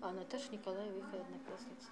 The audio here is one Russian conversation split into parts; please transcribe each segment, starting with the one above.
А Наташа Николаева их одноклассница.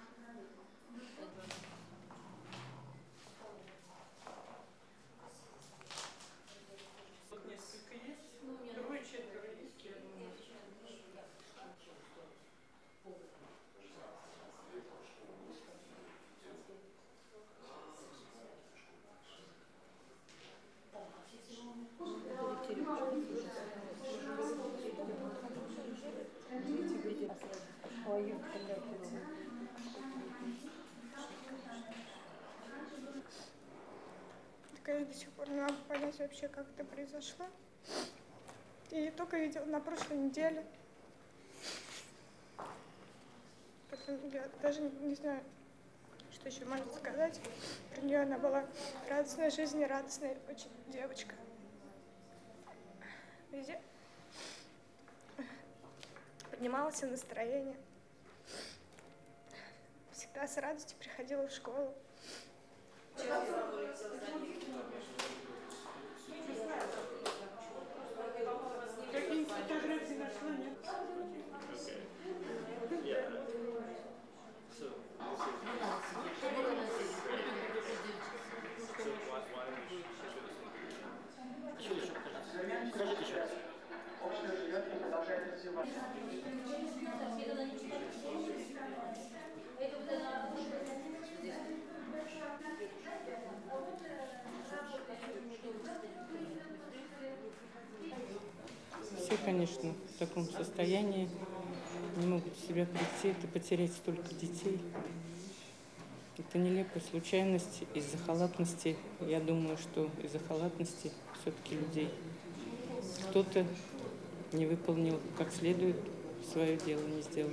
Так я до сих пор не могу понять вообще, как это произошло. Ее только видела на прошлой неделе. Я даже не знаю, что еще можно сказать. Про нее она была радостная жизни, радостная очень девочка. Везде поднималось настроение. Всегда с радостью приходила в школу. Какие Все, конечно, в таком состоянии не могут себя прийти, это потерять столько детей. Это нелепая случайность из-за халатности. Я думаю, что из-за халатности все-таки людей кто-то не выполнил как следует свое дело, не сделал.